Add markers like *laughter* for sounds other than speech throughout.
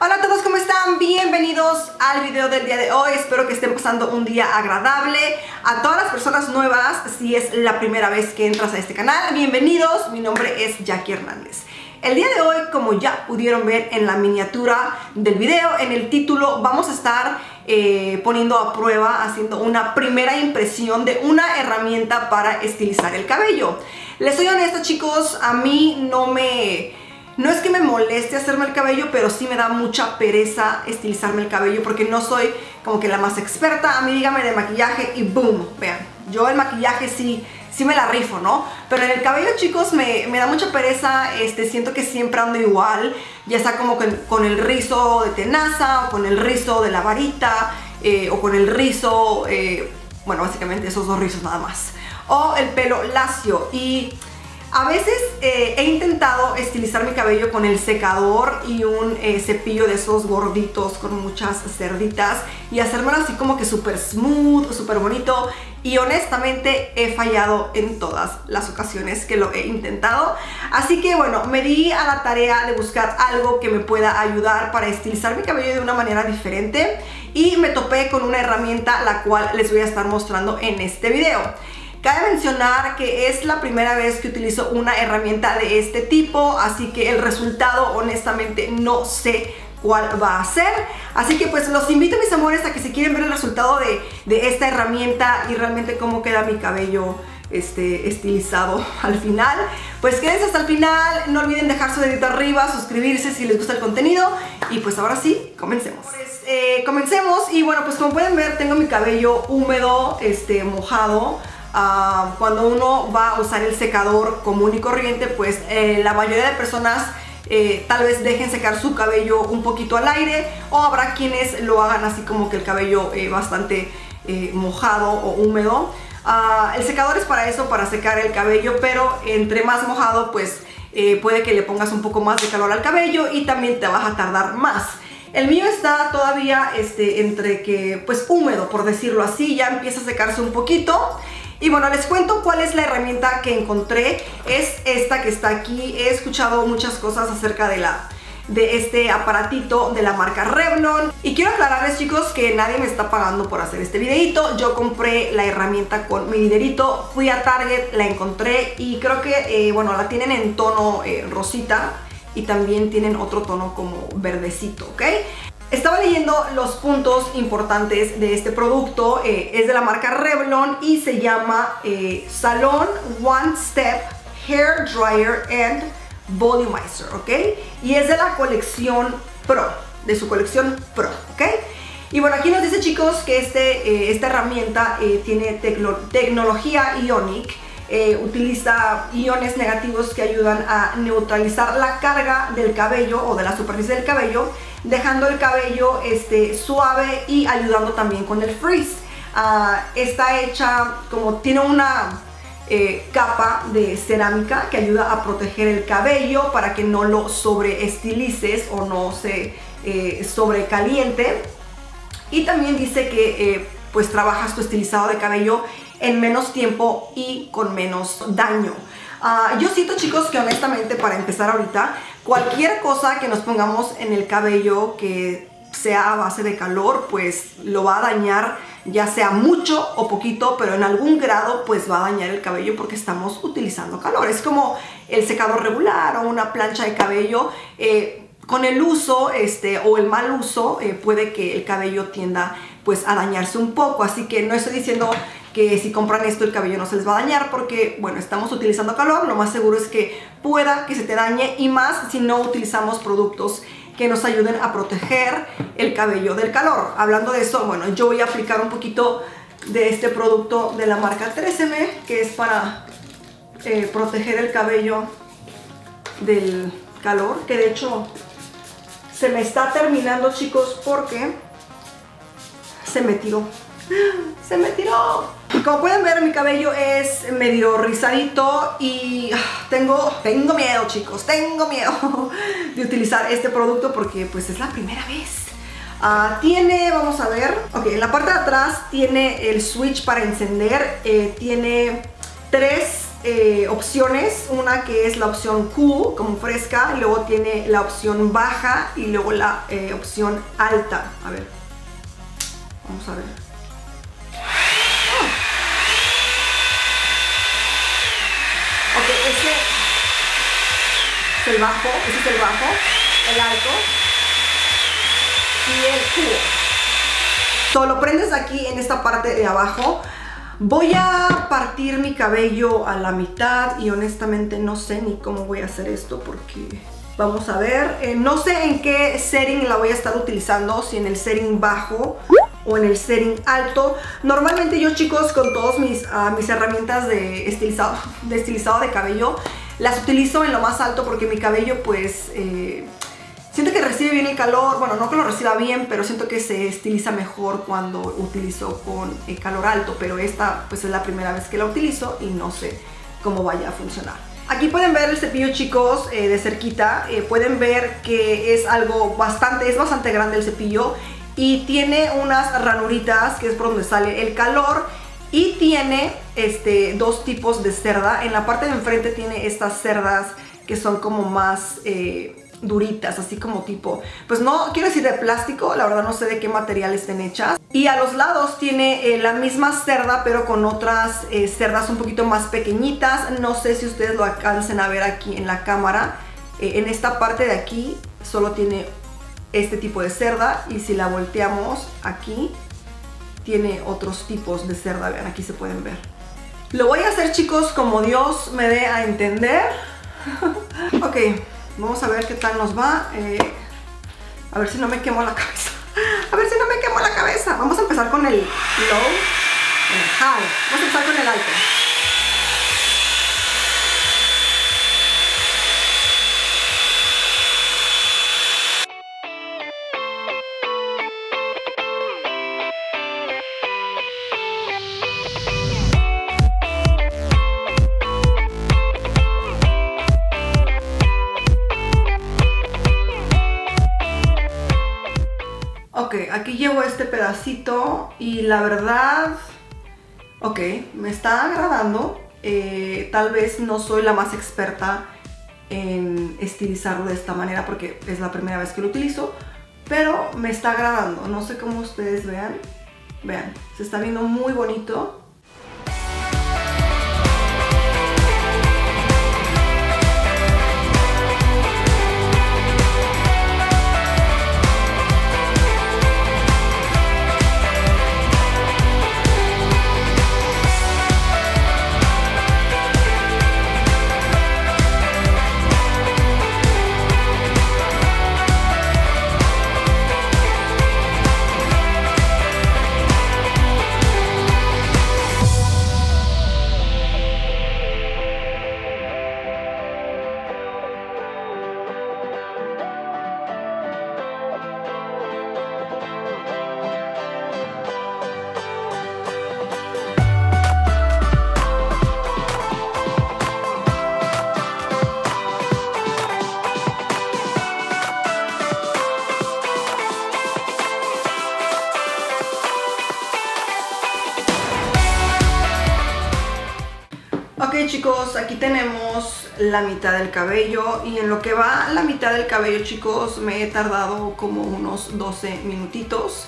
Hola a todos, ¿cómo están? Bienvenidos al video del día de hoy. Espero que estén pasando un día agradable. A todas las personas nuevas, si es la primera vez que entras a este canal, bienvenidos. Mi nombre es Jackie Hernández. El día de hoy, como ya pudieron ver en la miniatura del video, en el título, vamos a estar eh, poniendo a prueba, haciendo una primera impresión de una herramienta para estilizar el cabello. Les soy honesta chicos, a mí no me no es que me moleste hacerme el cabello, pero sí me da mucha pereza estilizarme el cabello porque no soy como que la más experta. A mí dígame de maquillaje y boom, vean. Yo el maquillaje sí, sí me la rifo, ¿no? Pero en el cabello, chicos, me, da mucha pereza. Este, siento que siempre ando igual. Ya sea como con, el rizo de tenaza o con el rizo de la varita eh, o con el rizo, eh, bueno, básicamente esos dos rizos nada más. O el pelo lacio y... A veces eh, he intentado estilizar mi cabello con el secador y un eh, cepillo de esos gorditos con muchas cerditas y hacérmelo así como que súper smooth, súper bonito y honestamente he fallado en todas las ocasiones que lo he intentado. Así que bueno, me di a la tarea de buscar algo que me pueda ayudar para estilizar mi cabello de una manera diferente y me topé con una herramienta la cual les voy a estar mostrando en este video. Cabe mencionar que es la primera vez que utilizo una herramienta de este tipo, así que el resultado honestamente no sé cuál va a ser. Así que pues los invito mis amores a que si quieren ver el resultado de, esta herramienta y realmente cómo queda mi cabello este, estilizado *laughs* al final. Pues quédense hasta el final, no olviden dejar su dedito arriba, suscribirse si les gusta el contenido y pues ahora sí, comencemos. Pues, eh, comencemos y bueno pues como pueden ver tengo mi cabello húmedo, este, mojado. Ah, cuando uno va a usar el secador común y corriente, pues eh, la mayoría de personas eh, tal vez dejen secar su cabello un poquito al aire o habrá quienes lo hagan así como que el cabello eh, bastante mojado o húmedo. Ah, el secador es para eso, para secar el cabello, pero entre más mojado pues puede que le pongas un poco más de calor al cabello y también te vas a tardar más. El mío está todavía este, entre que, pues húmedo por decirlo así, ya empieza a secarse un poquito y bueno, les cuento cuál es la herramienta que encontré. Es esta que está aquí. He escuchado muchas cosas acerca de la de este aparatito de la marca Revlon y quiero aclararles chicos que nadie me está pagando por hacer este videito yo compré la herramienta con mi dinerito fui a Target, la encontré y creo que eh, bueno la tienen en tono eh, rosita y también tienen otro tono como verdecito, ¿ok? Estaba leyendo los puntos importantes de este producto, eh, es de la marca Revlon y se llama eh, Salon One Step Hair Dryer and Volumizer, ¿ok? Y es de la colección Pro, de su colección Pro, ¿ok? Y bueno, aquí nos dice chicos que este, eh, esta herramienta tiene tecnología Ionic, utiliza iones negativos que ayudan a neutralizar la carga del cabello o de la superficie del cabello dejando el cabello este, suave y ayudando también con el frizz. Ah, está hecha como tiene una eh, capa de cerámica que ayuda a proteger el cabello para que no lo sobreestilices o no se eh, sobrecaliente. Y también dice que eh, pues trabajas tu estilizado de cabello en menos tiempo y con menos daño. Ah, yo siento chicos que honestamente para empezar ahorita, cualquier cosa que nos pongamos en el cabello que sea a base de calor, pues lo va a dañar ya sea mucho o poquito, pero en algún grado pues va a dañar el cabello porque estamos utilizando calor. Es como el secador regular o una plancha de cabello. Eh, con el uso este, o el mal uso eh, puede que el cabello tienda pues a dañarse un poco. Así que no estoy diciendo que si compran esto el cabello no se les va a dañar porque, bueno, estamos utilizando calor, lo más seguro es que pueda que se te dañe y más si no utilizamos productos que nos ayuden a proteger el cabello del calor. Hablando de eso, bueno, yo voy a aplicar un poquito de este producto de la marca 3M, que es para eh, proteger el cabello del calor, que de hecho se me está terminando, chicos, porque se me tiró. *gasps* ¡Se me tiró! Como pueden ver mi cabello es medio rizadito y ah, tengo, tengo miedo chicos, tengo miedo *laughs* de utilizar este producto porque pues es la primera vez. Ah, tiene, vamos a ver, ok, en la parte de atrás tiene el switch para encender, eh, tiene tres eh, opciones, una que es la opción Cool, como fresca, luego tiene la opción baja y luego la eh, opción alta. A ver, vamos a ver. Bajo, ese es el bajo, el alto y el Cool. Solo prendes aquí en esta parte de abajo Voy a partir mi cabello a la mitad y honestamente no sé ni cómo voy a hacer esto porque vamos a ver. Eh, no sé en qué setting la voy a estar utilizando, si en el setting bajo o en el setting alto. Normalmente yo chicos con todas mis, ah, mis herramientas de estilizado, de estilizado de cabello las utilizo en lo más alto porque mi cabello pues... Eh, Siento que recibe bien el calor, bueno, no que lo reciba bien, pero siento que se estiliza mejor cuando utilizo con el calor alto, pero esta pues es la primera vez que la utilizo y no sé cómo vaya a funcionar. Aquí pueden ver el cepillo chicos eh, de cerquita, eh, pueden ver que es algo bastante, es bastante grande el cepillo y tiene unas ranuritas que es por donde sale el calor y tiene este, dos tipos de cerda, en la parte de enfrente tiene estas cerdas que son como más... Eh, duritas, así como tipo, pues no quiero decir de plástico, la verdad no sé de qué material estén hechas. Y a los lados tiene eh, la misma cerda, pero con otras eh, cerdas un poquito más pequeñitas. No sé si ustedes lo alcancen a ver aquí en la cámara. En esta parte de aquí solo tiene este tipo de cerda y si la volteamos aquí tiene otros tipos de cerda, vean aquí se pueden ver. Lo voy a hacer chicos como Dios me dé a entender. *laughs* ok. Vamos a ver qué tal nos va. Eh, a ver si no me quemo la cabeza. *laughs* A ver si no me quemo la cabeza. Vamos a empezar con el low, el high. Vamos a empezar con el alto. Y la verdad, ok, me está agradando. Eh, tal vez no soy la más experta en estilizarlo de esta manera porque es la primera vez que lo utilizo, pero me está agradando. No sé cómo ustedes vean. Vean, se está viendo muy bonito. Tenemos la mitad del cabello y en lo que va la mitad del cabello chicos me he tardado como unos 12 minutitos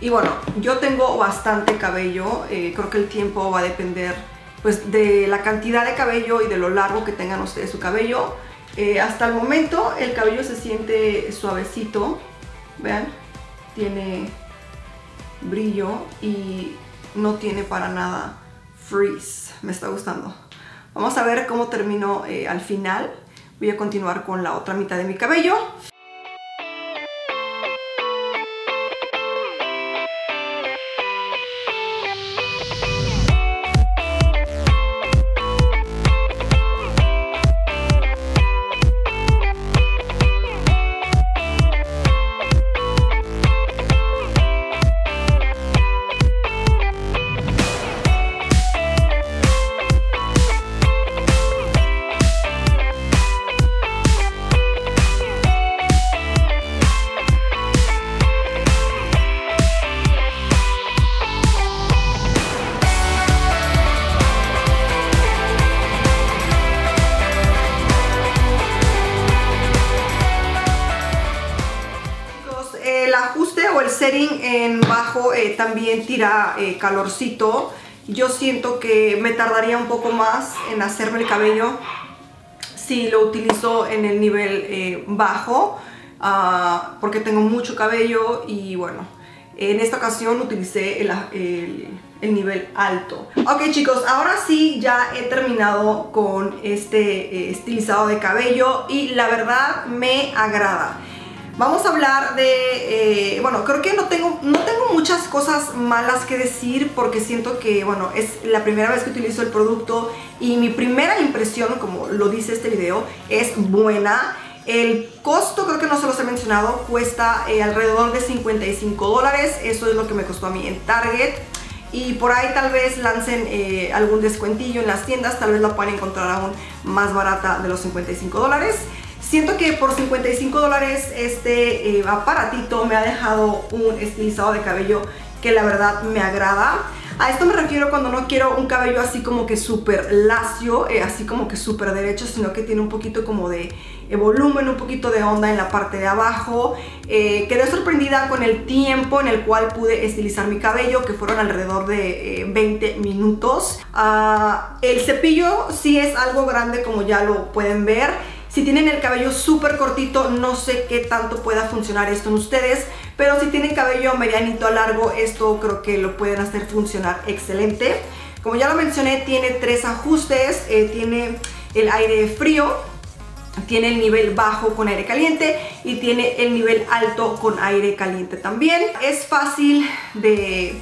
y bueno, yo tengo bastante cabello, eh, creo que el tiempo va a depender pues de la cantidad de cabello y de lo largo que tengan ustedes su cabello eh, hasta el momento el cabello se siente suavecito, vean, tiene brillo y no tiene para nada freeze, me está gustando. Vamos a ver cómo termino eh, al final. Voy a continuar con la otra mitad de mi cabello. También tira eh, calorcito. Yo siento que me tardaría un poco más en hacerme el cabello si lo utilizo en el nivel eh, bajo. Ah, porque tengo mucho cabello y bueno, en esta ocasión utilicé el, nivel alto. Ok chicos, ahora sí ya he terminado con este estilizado de cabello y la verdad me agrada. Vamos a hablar de, eh, bueno, creo que no tengo, no tengo muchas cosas malas que decir porque siento que, bueno, es la primera vez que utilizo el producto y mi primera impresión, como lo dice este video, es buena. El costo, creo que no se los he mencionado, cuesta eh, alrededor de 55 dólares. Eso es lo que me costó a mí en Target. Y por ahí tal vez lancen eh, algún descuentillo en las tiendas. Tal vez la puedan encontrar aún más barata de los 55 dólares. Siento que por 55 dólares este eh, aparatito me ha dejado un estilizado de cabello que la verdad me agrada. A esto me refiero cuando no quiero un cabello así como que súper lacio, eh, así como que súper derecho, sino que tiene un poquito como de eh, volumen, un poquito de onda en la parte de abajo. quedé sorprendida con el tiempo en el cual pude estilizar mi cabello, que fueron alrededor de 20 minutos. Ah, el cepillo sí es algo grande como ya lo pueden ver. Si tienen el cabello súper cortito, no sé qué tanto pueda funcionar esto en ustedes, pero si tienen cabello medianito a largo, esto creo que lo pueden hacer funcionar excelente. Como ya lo mencioné, tiene tres ajustes, eh, tiene el aire frío, tiene el nivel bajo con aire caliente y tiene el nivel alto con aire caliente también. Es fácil de,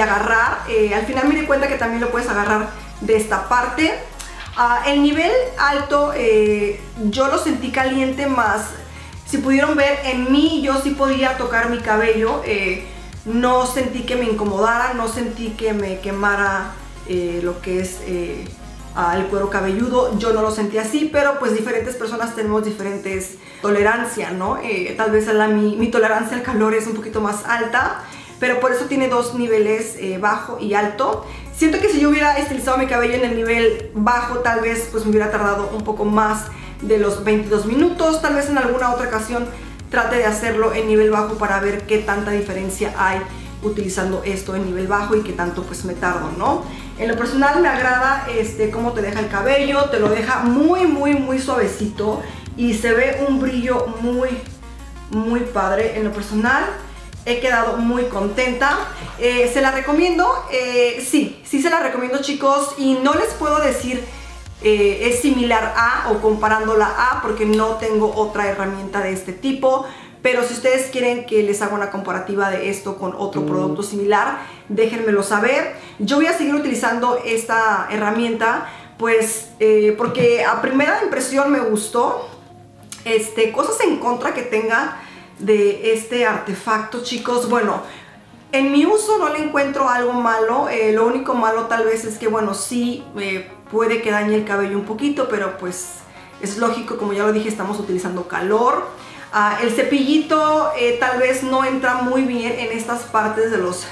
agarrar, eh, al final me di cuenta que también lo puedes agarrar de esta parte Ah, el nivel alto eh, yo lo sentí caliente más. Si pudieron ver, en mí yo sí podía tocar mi cabello. Eh, no sentí que me incomodara, no sentí que me quemara eh, lo que es el cuero cabelludo. Yo no lo sentí así, pero pues diferentes personas tenemos diferentes tolerancias, ¿no? tal vez mi, mi, tolerancia al calor es un poquito más alta, pero por eso tiene dos niveles, bajo y alto. Siento que si yo hubiera estilizado mi cabello en el nivel bajo, tal vez pues me hubiera tardado un poco más de los 22 minutos. Tal vez en alguna otra ocasión trate de hacerlo en nivel bajo para ver qué tanta diferencia hay utilizando esto en nivel bajo y qué tanto pues me tardo, ¿no? En lo personal me agrada este, cómo te deja el cabello, te lo deja muy, muy, muy suavecito y se ve un brillo muy, muy padre. En lo personal he quedado muy contenta. Eh, ¿Se la recomiendo? Eh, sí, sí se la recomiendo chicos y no les puedo decir eh, es similar a o comparándola a porque no tengo otra herramienta de este tipo. Pero si ustedes quieren que les haga una comparativa de esto con otro mm. producto similar, déjenmelo saber. Yo voy a seguir utilizando esta herramienta pues porque a primera impresión me gustó. Este, cosas en contra que tenga de este artefacto, chicos. Bueno, en mi uso no le encuentro algo malo. Eh, lo único malo tal vez es que, bueno, sí eh, puede que dañe el cabello un poquito, pero pues es lógico, como ya lo dije, estamos utilizando calor. Ah, el cepillito eh, tal vez no entra muy bien en estas partes de los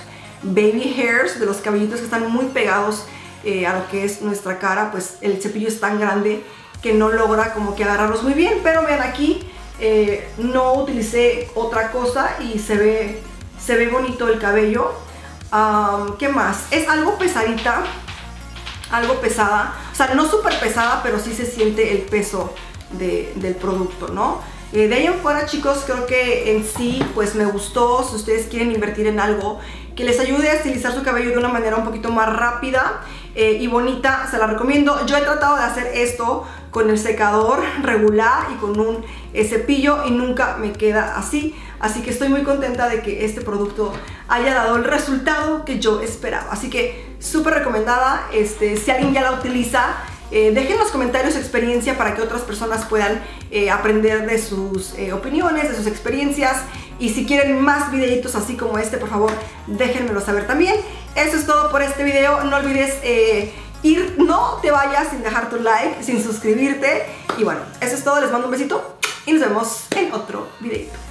baby hairs, de los cabellitos que están muy pegados a lo que es nuestra cara, pues el cepillo es tan grande que no logra como que agarrarlos muy bien, pero vean aquí eh, no utilicé otra cosa y se ve, se ve bonito el cabello. ¿Qué más? Es algo pesadita, algo pesada. O sea, no súper pesada, pero sí se siente el peso del producto, ¿no? Eh, de ahí en fuera, chicos, creo que en sí, pues me gustó. Si ustedes quieren invertir en algo que les ayude a estilizar su cabello de una manera un poquito más rápida eh, y bonita, se la recomiendo. Yo he tratado de hacer esto con el secador regular y con un eh, cepillo y nunca me queda así. Así que estoy muy contenta de que este producto haya dado el resultado que yo esperaba. Así que súper recomendada. Este, si alguien ya la utiliza, eh, dejen en los comentarios su experiencia para que otras personas puedan eh, aprender de sus opiniones, de sus experiencias. Y si quieren más videitos así como este, por favor, déjenmelo saber también. Eso es todo por este video. No olvides no te vayas sin dejar tu like, sin suscribirte. Y bueno, eso es todo, les mando un besito y nos vemos en otro video.